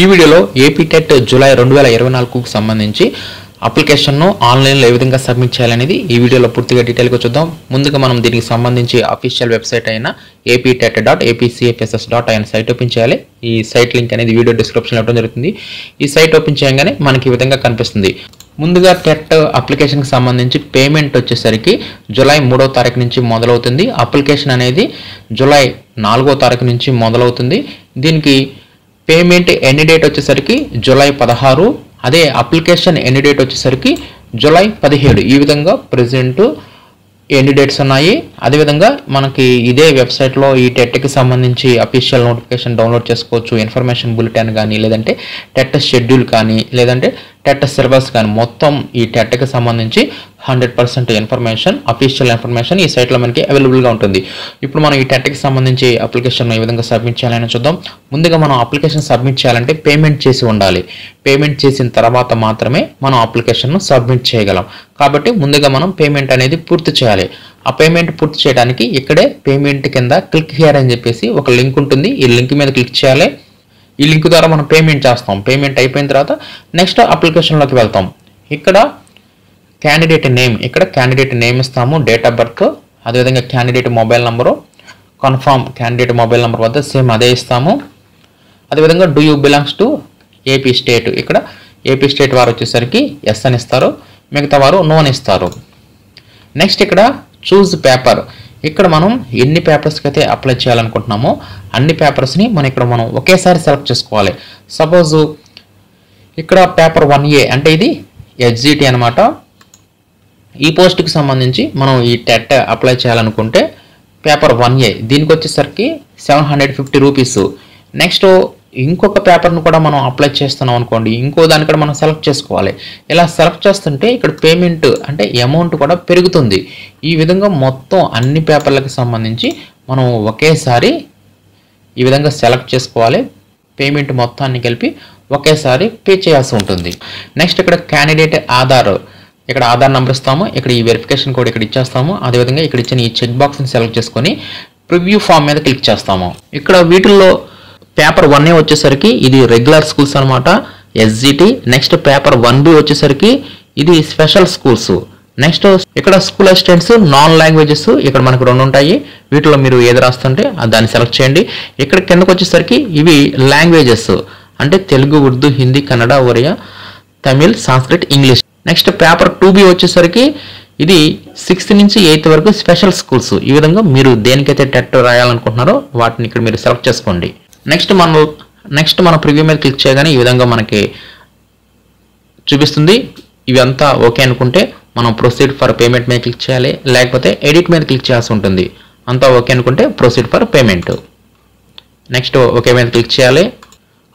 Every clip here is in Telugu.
ఈ వీడియోలో ఏపీ టెట్ జూలై రెండు వేల ఇరవై నాలుగుకు సంబంధించి అప్లికేషన్ను ఆన్లైన్లో ఏ విధంగా సబ్మిట్ చేయాలనేది ఈ వీడియోలో పూర్తిగా డీటెయిల్గా చూద్దాం. ముందుగా మనం దీనికి సంబంధించి అఫీషియల్ వెబ్సైట్ అయిన AP TET dot APCFSS dot ఆయన సైట్ ఓపెన్ చేయాలి. ఈ సైట్ లింక్ అనేది వీడియో డిస్క్రిప్షన్లో ఇవ్వడం జరుగుతుంది. ఈ సైట్ ఓపెన్ చేయగానే మనకి ఈ విధంగా కనిపిస్తుంది. ముందుగా టెట్ అప్లికేషన్కి సంబంధించి పేమెంట్ వచ్చేసరికి జూలై మూడో తారీఖు నుంచి మొదలవుతుంది. అప్లికేషన్ అనేది జూలై నాలుగో తారీఖు నుంచి మొదలవుతుంది. దీనికి పేమెంట్ ఎన్ని డేట్ వచ్చేసరికి? జూలై పదహారు. అదే అప్లికేషన్ ఎన్ని డేట్ వచ్చేసరికి? జూలై పదిహేడు. ఈ విధంగా ప్రజెంట్ ఎన్ని డేట్స్ ఉన్నాయి? అదేవిధంగా మనకి ఇదే వెబ్సైట్లో ఈ టెట్కి సంబంధించి అఫీషియల్ నోటిఫికేషన్ డౌన్లోడ్ చేసుకోవచ్చు. ఇన్ఫర్మేషన్ బులెటిన్ కానీ లేదంటే టెట్ షెడ్యూల్ కానీ లేదంటే టెట్ సిలబస్ కానీ మొత్తం ఈ టెట్కి సంబంధించి hundred percent information official information ఈ సైట్లో మనకి అవైలబుల్గా ఉంటుంది. ఇప్పుడు మనం ఈ టెట్కి సంబంధించి అప్లికేషన్ ఏ విధంగా సబ్మిట్ చేయాలని చూద్దాం. ముందుగా మనం అప్లికేషన్ సబ్మిట్ చేయాలంటే పేమెంట్ చేసి ఉండాలి. పేమెంట్ చేసిన తర్వాత మాత్రమే మనం అప్లికేషన్ను సబ్మిట్ చేయగలం. కాబట్టి ముందుగా మనం పేమెంట్ అనేది పూర్తి చేయాలి. ఆ పేమెంట్ పూర్తి చేయడానికి ఇక్కడే పేమెంట్ కింద క్లిక్ హియర్ అని చెప్పేసి ఒక లింక్ ఉంటుంది. ఈ లింక్ మీద క్లిక్ చేయాలి. ఈ లింక్ ద్వారా మనం పేమెంట్ చేస్తాం. పేమెంట్ అయిపోయిన తర్వాత నెక్స్ట్ అప్లికేషన్లోకి వెళ్తాం. ఇక్కడ క్యాండిడేట్ నేమ్ ఇక్కడ క్యాండిడేట్ నేమ్ ఇస్తాము డేట్ ఆఫ్ బర్త్ అదేవిధంగా candidate mobile number confirm candidate mobile number వద్ద సేమ్ అదే ఇస్తాము. అదేవిధంగా do you belongs to AP state ఇక్కడ ఏపీ స్టేట్ వారు వచ్చేసరికి ఎస్ అని ఇస్తారు. మిగతా వారు నో అని ఇస్తారు. నెక్స్ట్ ఇక్కడ చూజ్ పేపర్ ఇక్కడ మనం ఎన్ని పేపర్స్కి అయితే అప్లై చేయాలనుకుంటున్నామో అన్ని పేపర్స్ని మనం ఇక్కడ మనం ఒకేసారి సెలెక్ట్ చేసుకోవాలి. సపోజ్ ఇక్కడ పేపర్ వన్ ఏ అంటే ఇది హెచ్జిటి అనమాట ఈ పోస్ట్కి సంబంధించి మనం ఈ టెట్ అప్లై చేయాలనుకుంటే పేపర్ వన్ ఏ దీనికి వచ్చేసరికి seven hundred fifty rupees next ఇంకొక పేపర్ను కూడా మనం అప్లై చేస్తున్నాం అనుకోండి ఇంకో దాన్ని కూడా మనం సెలెక్ట్ చేసుకోవాలి. ఇలా సెలెక్ట్ చేస్తుంటే ఇక్కడ పేమెంట్ అంటే అమౌంట్ కూడా పెరుగుతుంది. ఈ విధంగా మొత్తం అన్ని పేపర్లకు సంబంధించి మనం ఒకేసారి ఈ విధంగా సెలెక్ట్ చేసుకోవాలి. పేమెంట్ మొత్తాన్ని కలిపి ఒకేసారి పే చేయాల్సి ఉంటుంది. నెక్స్ట్ ఇక్కడ క్యాండిడేట్ ఆధార్. ఇక్కడ ఆధార్ నెంబర్ ఇస్తాము. ఇక్కడ ఈ వెరిఫికేషన్ కోడ్ ఇక్కడ ఇచ్చేస్తాము. అదేవిధంగా ఇక్కడ ఇచ్చిన ఈ చెక్ బాక్స్ని సెలెక్ట్ చేసుకొని ప్రివ్యూ ఫామ్ మీద క్లిక్ చేస్తాము. ఇక్కడ వీటిల్లో పేపర్ వన్ ఏ వచ్చేసరికి ఇది రెగ్యులర్ స్కూల్స్ అనమాట SGT next paper one B వచ్చేసరికి ఇది స్పెషల్ స్కూల్స్ నెక్స్ట్ ఇక్కడ స్కూల్ అసిస్టెంట్స్ నాన్ లాంగ్వేజెస్ ఇక్కడ మనకు రెండు ఉంటాయి. వీటిలో మీరు ఏది రాస్తుంటే ఆ దాన్ని సెలెక్ట్ చేయండి. ఇక్కడ కిందకు వచ్చేసరికి ఇవి లాంగ్వేజెస్ అంటే Telugu Urdu Hindi Kannada Oriya Tamil Sanskrit English. Next paper two B వచ్చేసరికి ఇది సిక్స్త్ నుంచి ఎయిత్ వరకు స్పెషల్ స్కూల్స్ ఈ విధంగా మీరు దేనికైతే టెట్ రాయాలనుకుంటున్నారో వాటిని ఇక్కడ మీరు సెలెక్ట్ చేసుకోండి. నెక్స్ట్ మనం నెక్స్ట్ మన ప్రివ్యూ మీద క్లిక్ చేయగానే ఈ విధంగా మనకి చూపిస్తుంది. ఇవి అంతా ఓకే అనుకుంటే మనం ప్రొసీడ్ ఫర్ పేమెంట్ మీద క్లిక్ చేయాలి. లేకపోతే ఎడిట్ మీద క్లిక్ చేయాల్సి ఉంటుంది. అంతా ఓకే అనుకుంటే proceed for payment next okay మీద క్లిక్ చేయాలి.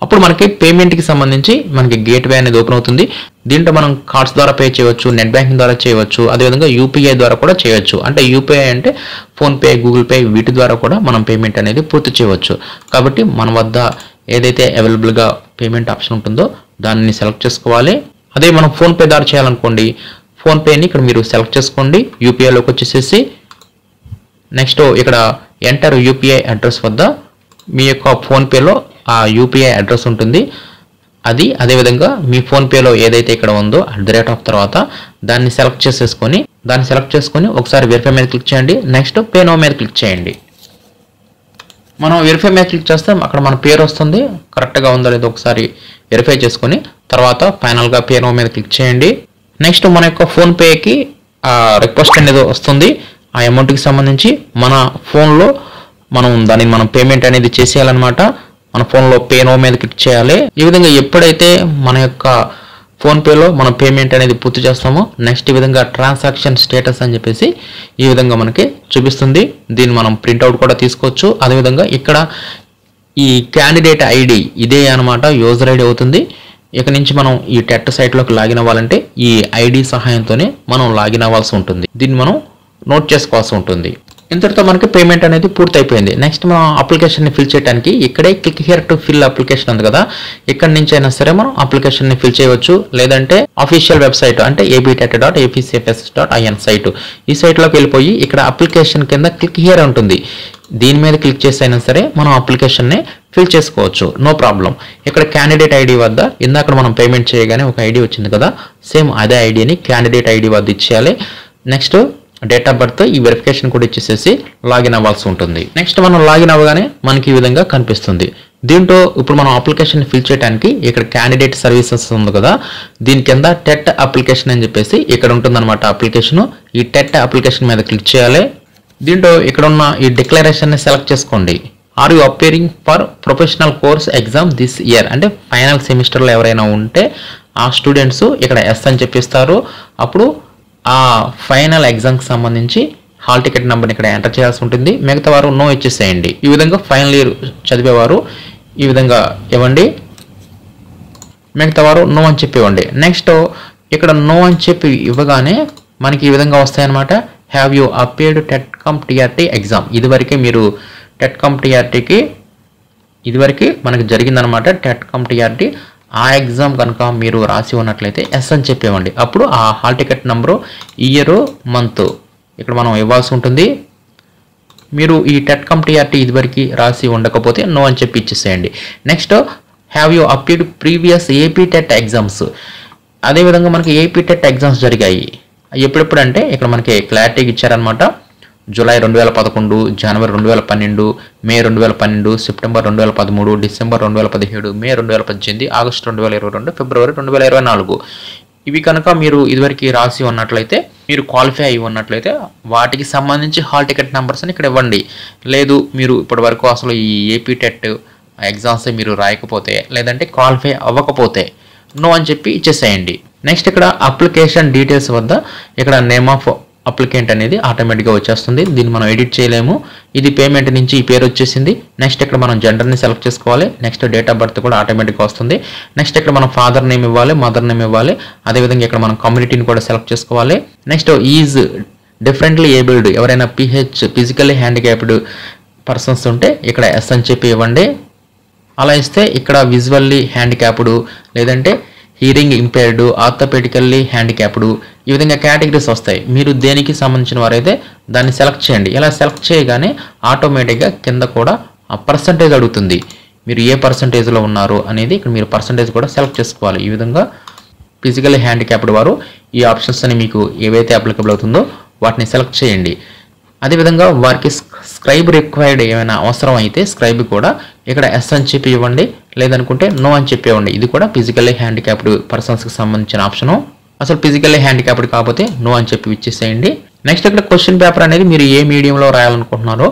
అప్పుడు మనకి పేమెంట్కి సంబంధించి మనకి గేట్వే అనేది ఓపెన్ అవుతుంది. దీంట్లో మనం కార్డ్స్ ద్వారా పే చేయవచ్చు నెట్ బ్యాంకింగ్ ద్వారా చేయవచ్చు అదేవిధంగా యూపీఐ ద్వారా కూడా చేయవచ్చు. అంటే యూపీఐ అంటే ఫోన్పే గూగుల్ పే వీటి ద్వారా కూడా మనం పేమెంట్ అనేది పూర్తి చేయవచ్చు. కాబట్టి మన వద్ద ఏదైతే అవైలబుల్గా పేమెంట్ ఆప్షన్ ఉంటుందో దాన్ని సెలెక్ట్ చేసుకోవాలి. అదే మనం ఫోన్పే ద్వారా చేయాలనుకోండి ఫోన్పేని ఇక్కడ మీరు సెలెక్ట్ చేసుకోండి యూపీఐలోకి వచ్చేసేసి నెక్స్ట్ ఇక్కడ ఎంటర్ యూపీఐ అడ్రస్ వద్ద మీ యొక్క ఫోన్పేలో ఆ యూపీఐ అడ్రస్ ఉంటుంది. అది అదేవిధంగా మీ ఫోన్పేలో ఏదైతే ఇక్కడ ఉందో అట్ ద రేట్ ఆఫ్ తర్వాత దాన్ని సెలెక్ట్ చేసేసుకొని దాన్ని సెలెక్ట్ చేసుకొని ఒకసారి వెరిఫై మీద క్లిక్ చేయండి. నెక్స్ట్ పే నో మీద క్లిక్ చేయండి. మనం వెరిఫై మీద క్లిక్ చేస్తే అక్కడ మన పేరు వస్తుంది. కరెక్ట్గా ఉందో లేదో ఒకసారి వెరిఫై చేసుకొని తర్వాత ఫైనల్గా పే నో మీద క్లిక్ చేయండి. నెక్స్ట్ మన యొక్క ఫోన్పేకి రిక్వెస్ట్ అనేది వస్తుంది. ఆ అమౌంట్కి సంబంధించి మన ఫోన్లో మనం దాన్ని మనం పేమెంట్ అనేది చేసేయాలన్నమాట. మన ఫోన్లో పే నో మీద క్లిక్ చేయాలి. ఈ విధంగా ఎప్పుడైతే మన యొక్క ఫోన్పేలో మనం పేమెంట్ అనేది పూర్తి చేస్తామో నెక్స్ట్ ఈ విధంగా ట్రాన్సాక్షన్ స్టేటస్ అని చెప్పేసి ఈ విధంగా మనకి చూపిస్తుంది. దీన్ని మనం ప్రింట్అవుట్ కూడా తీసుకోవచ్చు. అదేవిధంగా ఇక్కడ ఈ క్యాండిడేట్ ఐడి ఇదే అనమాట యూజర్ ఐడి అవుతుంది. ఇక నుంచి మనం ఈ టెట్ సైట్లోకి లాగిన్ అవ్వాలంటే ఈ ఐడి సహాయంతోనే మనం లాగిన్ అవ్వాల్సి ఉంటుంది. దీన్ని మనం నోట్ చేసుకోవాల్సి ఉంటుంది. ఇంతటితో మనకి పేమెంట్ అనేది పూర్తయిపోయింది. నెక్స్ట్ మనం అప్లికేషన్ని ఫిల్ చేయడానికి ఇక్కడే click here to fill application ఉంది కదా. ఇక్కడ నుంచి అయినా సరే మనం అప్లికేషన్ని ఫిల్ చేయవచ్చు. లేదంటే అఫీషియల్ వెబ్సైట్ అంటే APTET dot APCFS dot IN site ఈ సైట్లోకి వెళ్ళిపోయి ఇక్కడ అప్లికేషన్ కింద క్లిక్ హియర్ ఉంటుంది. దీని మీద క్లిక్ చేసి అయినా సరే మనం అప్లికేషన్ని ఫిల్ చేసుకోవచ్చు. నో ప్రాబ్లం ఇక్కడ క్యాండిడేట్ ఐడి వద్ద ఇందాక మనం పేమెంట్ చేయగానే ఒక ఐడి వచ్చింది కదా. సేమ్ అదే ఐడిని క్యాండిడేట్ ఐడి వద్ద ఇచ్చేయాలి. నెక్స్ట్ డేట్ ఆఫ్ బర్త్ ఈ వెరిఫికేషన్ కూడా ఇచ్చేసేసి లాగిన్ అవ్వాల్సి ఉంటుంది. నెక్స్ట్ మనం లాగిన్ అవ్వగానే మనకి ఈ విధంగా కనిపిస్తుంది. దీంట్లో ఇప్పుడు మనం అప్లికేషన్ ఫిల్ చేయడానికి ఇక్కడ క్యాండిడేట్ సర్వీసెస్ ఉంది కదా దీని కింద టెట్ అప్లికేషన్ అని చెప్పేసి ఇక్కడ ఉంటుందన్నమాట అప్లికేషన్. ఈ టెట్ అప్లికేషన్ మీద క్లిక్ చేయాలి. దీంట్లో ఇక్కడ ఉన్న ఈ డిక్లరేషన్ని సెలెక్ట్ చేసుకోండి. Are you appearing for professional course exam this year అంటే ఫైనల్ సెమిస్టర్లో ఎవరైనా ఉంటే ఆ స్టూడెంట్స్ ఇక్కడ ఎస్ అని చెప్పిస్తారు. అప్పుడు ఆ ఫైనల్ ఎగ్జామ్కి సంబంధించి హాల్ టికెట్ నెంబర్ని ఇక్కడ ఎంటర్ చేయాల్సి ఉంటుంది. మిగతా వారు నో ఇచ్చేసేయండి. ఈ విధంగా ఫైనల్ ఇయర్ చదివేవారు ఈ విధంగా ఇవ్వండి. మిగతా వారు నో అని చెప్పి ఇవ్వండి. నెక్స్ట్ ఇక్కడ నో అని చెప్పి ఇవ్వగానే మనకి ఈ విధంగా వస్తాయన్నమాట. Have you appeared TET cum TRT exam ఇదివరకే మీరు టెట్ కామ్ టీఆర్టీకి ఇదివరకు మనకి జరిగిందనమాట టెట్ కామ్ టీఆర్టీ ఆ ఎగ్జామ్ కనుక మీరు రాసి ఉన్నట్లయితే ఎస్ అని చెప్పేవండి అప్పుడు ఆ hall ticket number year month ఇక్కడ మనం ఇవ్వాల్సి ఉంటుంది. మీరు ఈ టెట్ కమ్ టీఆర్టీ ఇదివరకు రాసి ఉండకపోతే నో అని చెప్పి ఇచ్చేసేయండి. Next have you appeared previous AP TET exams అదేవిధంగా మనకి ఏపీ టెట్ ఎగ్జామ్స్ జరిగాయి. ఎప్పుడెప్పుడు అంటే ఇక్కడ మనకి క్లారిటీగా ఇచ్చారనమాట జూలై రెండు వేల పదకొండు జనవరి రెండు వేల పన్నెండు మే రెండు వేల పన్నెండు సెప్టెంబర్ రెండు వేల పదమూడు డిసెంబర్ రెండు వేల పదిహేడు మే రెండు వేల పద్దెనిమిది ఆగస్టు రెండు వేల ఇరవై రెండు ఫిబ్రవరి రెండు వేల ఇరవై నాలుగు. ఇవి కనుక మీరు ఇదివరకు రాసి ఉన్నట్లయితే మీరు క్వాలిఫై అయి ఉన్నట్లయితే వాటికి సంబంధించి హాల్ టికెట్ నెంబర్స్ అని ఇక్కడ ఇవ్వండి. లేదు మీరు ఇప్పటి వరకు అసలు ఈ ఏపీ టెట్ ఎగ్జామ్స్ మీరు రాయకపోతే లేదంటే క్వాలిఫై అవ్వకపోతే నో అని చెప్పి ఇచ్చేసేయండి. నెక్స్ట్ ఇక్కడ అప్లికేషన్ డీటెయిల్స్ వద్ద ఇక్కడ నేమ్ ఆఫ్ అప్లికెంట్ అనేది ఆటోమేటిక్గా వచ్చేస్తుంది. దీన్ని మనం ఎడిట్ చేయలేము. ఇది పేమెంట్ నుంచి ఈ పేరు వచ్చేసింది. నెక్స్ట్ ఇక్కడ మనం జెండర్ని సెలెక్ట్ చేసుకోవాలి. నెక్స్ట్ డేట్ ఆఫ్ బర్త్ కూడా ఆటోమేటిక్గా వస్తుంది. నెక్స్ట్ ఇక్కడ మనం ఫాదర్ నేమ్ ఇవ్వాలి మదర్ నేమ్ ఇవ్వాలి. అదేవిధంగా ఇక్కడ మనం కమ్యూనిటీని కూడా సెలెక్ట్ చేసుకోవాలి. నెక్స్ట్ ఈజ్ డిఫరెంట్లీ ఏబుల్డ్ ఎవరైనా పిహెచ్ ఫిజికల్లీ హ్యాండిక్యాప్డ్ పర్సన్స్ ఉంటే ఇక్కడ ఎస్ అని చెప్పి ఇవ్వండి. అలా ఇస్తే ఇక్కడ విజువల్లీ హ్యాండిక్యాప్డ్ లేదంటే హీరింగ్ ఇంపేర్డ్ ఆర్థోపెడికల్లీ హ్యాండిక్యాప్డ్ ఈ విధంగా కేటగిరీస్ వస్తాయి. మీరు దేనికి సంబంధించిన వారైతే దాన్ని సెలెక్ట్ చేయండి. ఇలా సెలెక్ట్ చేయగానే ఆటోమేటిక్గా కింద కూడా ఆ పర్సంటేజ్ అడుగుతుంది. మీరు ఏ పర్సంటేజ్లో ఉన్నారు అనేది ఇక్కడ మీరు పర్సంటేజ్ కూడా సెలెక్ట్ చేసుకోవాలి. ఈ విధంగా ఫిజికల్ హ్యాండిక్యాప్డ్ వారు ఈ ఆప్షన్స్ అని మీకు ఏవైతే అప్లికబుల్ అవుతుందో వాటిని సెలెక్ట్ చేయండి. అదేవిధంగా వారికి స్క్రైబ్ రిక్వైర్డ్ ఏమైనా అవసరం అయితే స్క్రైబ్ కూడా ఇక్కడ ఎస్ అని చెప్పి ఇవ్వండి లేదనుకుంటే నో అని చెప్పి ఇవ్వండి. ఇది కూడా ఫిజికల్లీ హ్యాండిక్యాప్డ్ పర్సన్స్కి సంబంధించిన ఆప్షను అసలు ఫిజికల్లీ హ్యాండిక్యాప్డ్ కాకపోతే నో అని చెప్పి ఇచ్చేసేయండి. నెక్స్ట్ ఇక్కడ క్వశ్చన్ పేపర్ అనేది మీరు ఏ మీడియంలో రాయాలనుకుంటున్నారో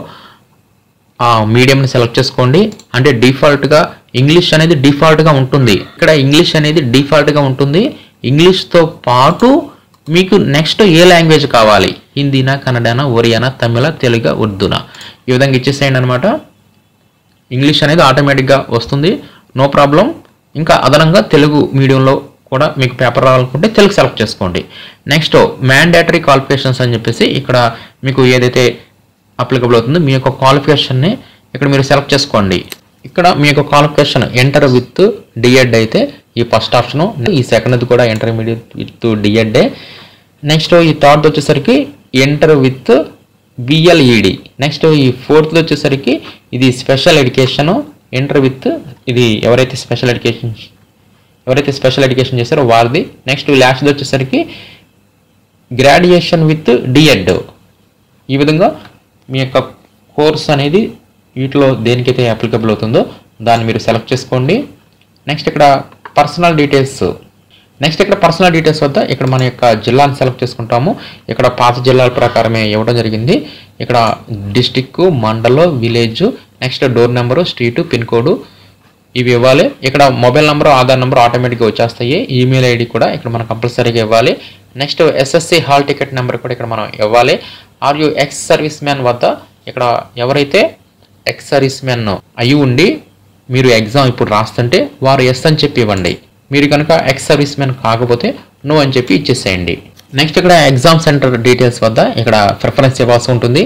ఆ మీడియంని సెలెక్ట్ చేసుకోండి. అంటే డిఫాల్ట్గా ఇంగ్లీష్ అనేది డిఫాల్ట్గా ఉంటుంది. ఇక్కడ ఇంగ్లీష్ అనేది డిఫాల్ట్గా ఉంటుంది. ఇంగ్లీష్తో పాటు మీకు నెక్స్ట్ ఏ లాంగ్వేజ్ కావాలి? హిందీనా కన్నడనా ఒరియానా తమిళ తెలుగు ఉర్దూనా? ఈ విధంగా ఇచ్చేసేయండి అనమాట ఇంగ్లీష్ అనేది ఆటోమేటిక్గా వస్తుంది. No problem. ఇంకా అదనంగా తెలుగు మీడియంలో కూడా మీకు పేపర్ రావాలనుకుంటే తెలుగు సెలెక్ట్ చేసుకోండి. నెక్స్ట్ మ్యాండేటరీ క్వాలిఫికేషన్స్ అని చెప్పేసి ఇక్కడ మీకు ఏదైతే అప్లికబుల్ అవుతుందో మీ యొక్క క్వాలిఫికేషన్ని ఇక్కడ మీరు సెలెక్ట్ చేసుకోండి. ఇక్కడ మీ యొక్క క్వాలిఫికేషన్ ఎంటర్ విత్ డిఎడ్ అయితే ఈ ఫస్ట్ ఆప్షను. ఈ సెకండ్ కూడా ఇంటర్మీడియట్ విత్ డిఎడ్ఏ నెక్స్ట్ ఈ థర్డ్ వచ్చేసరికి ఎంటర్ విత్ బిఎల్ఈడి నెక్స్ట్ ఈ ఫోర్త్ వచ్చేసరికి ఇది స్పెషల్ ఎడ్యుకేషన్ ఎంటర్ విత్ ఇది ఎవరైతే స్పెషల్ ఎడ్యుకేషన్ ఎవరైతే స్పెషల్ ఎడ్యుకేషన్ చేస్తారో వారిది. నెక్స్ట్ లాస్ట్ వచ్చేసరికి గ్రాడ్యుయేషన్ విత్ డిఎడ్ ఈ విధంగా మీ యొక్క కోర్స్ అనేది వీటిలో దేనికైతే అప్లికబుల్ అవుతుందో దాన్ని మీరు సెలెక్ట్ చేసుకోండి. నెక్స్ట్ ఇక్కడ పర్సనల్ డీటెయిల్స్ నెక్స్ట్ ఇక్కడ పర్సనల్ డీటెయిల్స్ వద్ద ఇక్కడ మన యొక్క జిల్లాని సెలెక్ట్ చేసుకుంటాము. ఇక్కడ పాత జిల్లాల ప్రకారమే ఇవ్వడం జరిగింది. ఇక్కడ డిస్టిక్ మండలం village next door number street pin code ఇవి ఇవ్వాలి. ఇక్కడ మొబైల్ నెంబర్ ఆధార్ నెంబర్ ఆటోమేటిక్గా వచ్చేస్తాయి. ఈమెయిల్ ఐడి కూడా ఇక్కడ మనం కంపల్సరీగా ఇవ్వాలి. Next SSC hall ticket number కూడా ఇక్కడ మనం ఇవ్వాలి. Are you ex service man వద్ద ఇక్కడ ఎవరైతే ఎక్స్ సర్వీస్ మ్యాన్ అయి ఉండి మీరు ఎగ్జామ్ ఇప్పుడు రాస్తుంటే వారు ఎస్ అని చెప్పి ఇవ్వండి. మీరు కనుక ఎక్స్ సర్వీస్ మ్యాన్ కాకపోతే నో అని చెప్పి ఇచ్చేసేయండి. నెక్స్ట్ ఇక్కడ ఎగ్జామ్ సెంటర్ డీటెయిల్స్ వద్ద ఇక్కడ ప్రిఫరెన్స్ ఇవ్వాల్సి ఉంటుంది.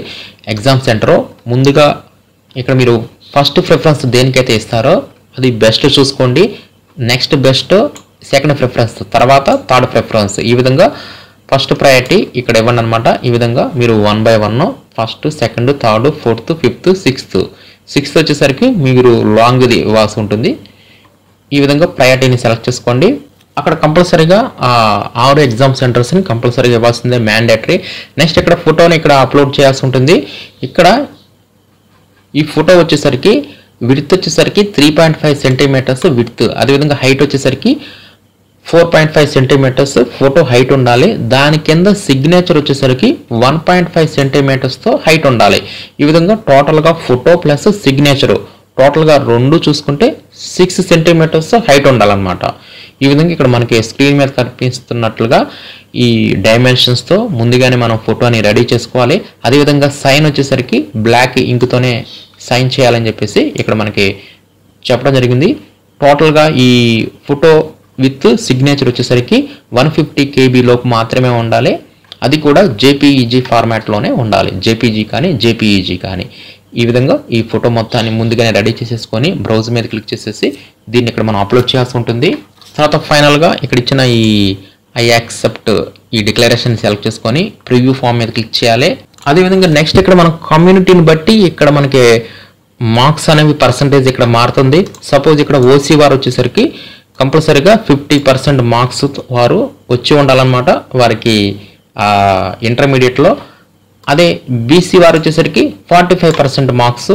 ఎగ్జామ్ సెంటర్ ముందుగా ఇక్కడ మీరు ఫస్ట్ ప్రిఫరెన్స్ దేనికైతే ఇస్తారో అది బెస్ట్ చూసుకోండి. నెక్స్ట్ బెస్ట్ సెకండ్ ప్రిఫరెన్స్ తర్వాత థర్డ్ ప్రిఫరెన్స్ ఈ విధంగా ఫస్ట్ ప్రయారిటీ ఇక్కడ ఇవ్వండి అనమాట ఈ విధంగా మీరు one by one first second third fourth fifth sixth sixth వచ్చేసరికి మీరు లాంగ్ది ఇవ్వాల్సి ఉంటుంది. ఈ విధంగా ప్రయారిటీని సెలెక్ట్ చేసుకోండి. అక్కడ కంపల్సరీగా ఆరు ఎగ్జామ్ సెంటర్స్ని కంపల్సరీగా ఇవ్వాల్సిందే మ్యాండేటరీ నెక్స్ట్ ఇక్కడ ఫోటోని ఇక్కడ అప్లోడ్ చేయాల్సి ఉంటుంది. ఇక్కడ ఈ ఫోటో వచ్చేసరికి విడ్త్ వచ్చేసరికి three point five centimetres width అదేవిధంగా హైట్ వచ్చేసరికి four point five centimetres photo height ఉండాలి. దాని కింద సిగ్నేచర్ వచ్చేసరికి వన్ పాయింట్ ఫైవ్ సెంటీమీటర్స్తో హైట్ ఉండాలి. ఈ విధంగా టోటల్గా ఫోటో ప్లస్ సిగ్నేచరు టోటల్గా రెండు చూసుకుంటే సిక్స్ సెంటీమీటర్స్ హైట్ ఉండాలన్నమాట. ఈ విధంగా ఇక్కడ మనకి స్క్రీన్ మీద కనిపిస్తున్నట్లుగా ఈ డైమెన్షన్స్తో ముందుగానే మనం ఫోటోని రెడీ చేసుకోవాలి. అదేవిధంగా సైన్ వచ్చేసరికి బ్లాక్ ఇంక్తోనే సైన్ చేయాలని చెప్పేసి ఇక్కడ మనకి చెప్పడం జరిగింది. టోటల్గా ఈ ఫోటో విత్ సిగ్నేచర్ వచ్చేసరికి వన్ ఫిఫ్టీ కేబీ లోపు మాత్రమే ఉండాలి. అది కూడా జేపీఈజీ ఫార్మాట్లోనే ఉండాలి. జేపీజీ కానీ జేపీఈజీ కానీ. ఈ విధంగా ఈ ఫోటో మొత్తాన్ని ముందుగానే రెడీ చేసేసుకొని బ్రౌజ్ మీద క్లిక్ చేసేసి దీన్ని ఇక్కడ మనం అప్లోడ్ చేయాల్సి ఉంటుంది. తర్వాత ఫైనల్గా ఇక్కడ ఇచ్చిన ఈ ఐ యాక్సెప్ట్ ఈ డిక్లరేషన్ సెలెక్ట్ చేసుకొని ప్రివ్యూ ఫామ్ మీద క్లిక్ చేయాలి. అదేవిధంగా నెక్స్ట్ ఇక్కడ మన కమ్యూనిటీని బట్టి ఇక్కడ మనకి మార్క్స్ అనేవి పర్సంటేజ్ ఇక్కడ మారుతుంది. సపోజ్ ఇక్కడ ఓసీ వారు వచ్చేసరికి కంపల్సరీగా ఫిఫ్టీ పర్సెంట్ మార్క్స్ వారు వచ్చి ఉండాలన్నమాట. వారికి ఇంటర్మీడియట్లో అదే బీసీ వారు వచ్చేసరికి ఫార్టీ ఫైవ్ పర్సెంట్ మార్క్స్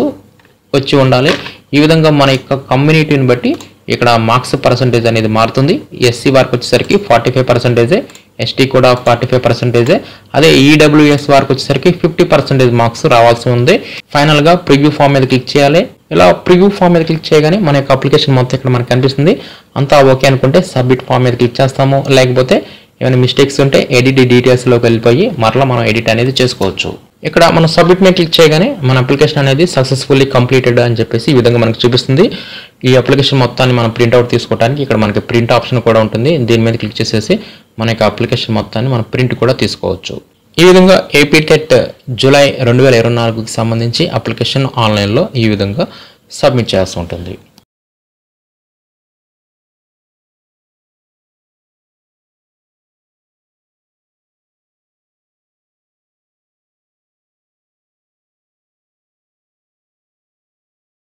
వచ్చి ఉండాలి. ఈ విధంగా మన యొక్క కమ్యూనిటీని బట్టి ఇక్కడ మార్క్స్ పర్సంటేజ్ అనేది మారుతుంది. ఎస్సీ వారికి వచ్చేసరికి ఫార్టీ ఫైవ్ పర్సెంటేజే ఎస్టీ కూడా ఫార్టీ ఫైవ్ పర్సెంటేజే అదే ఈడబ్ల్యూఎస్ వారికి వచ్చేసరికి ఫిఫ్టీ పర్సెంటేజ్ మార్క్స్ రావాల్సి ఉంది. ఫైనల్గా ప్రివ్యూ ఫామ్ మీద క్లిక్ చేయాలి. ఇలా ప్రివ్యూ ఫామ్ మీద క్లిక్ చేయగానే మన యొక్క అప్లికేషన్ మొత్తం ఇక్కడ మనకు కనిపిస్తుంది. అంతా ఓకే అనుకుంటే సబ్మిట్ ఫామ్ మీద క్లిక్ చేస్తాము. లేకపోతే ఏమైనా మిస్టేక్స్ ఉంటే ఎడిట్ డీటెయిల్స్లోకి వెళ్ళిపోయి మరలా మనం ఎడిట్ అనేది చేసుకోవచ్చు. ఇక్కడ మనం సబ్మిట్ మీద క్లిక్ చేయగానే మన అప్లికేషన్ అనేది సక్సెస్ఫుల్లీ కంప్లీటెడ్ అని చెప్పేసి ఈ విధంగా మనకు చూపిస్తుంది. ఈ అప్లికేషన్ మొత్తాన్ని మనం ప్రింట్అవుట్ తీసుకోవడానికి ఇక్కడ మనకి ప్రింట్ ఆప్షన్ కూడా ఉంటుంది. దీని మీద క్లిక్ చేసేసి మన యొక్క అప్లికేషన్ మొత్తాన్ని మనం ప్రింట్ కూడా తీసుకోవచ్చు. ఈ విధంగా ఏపీ టెట్ జూలై రెండు వేల ఇరవై నాలుగుకి సంబంధించి అప్లికేషన్ ఆన్లైన్లో ఈ విధంగా సబ్మిట్ చేయాల్సి ఉంటుంది.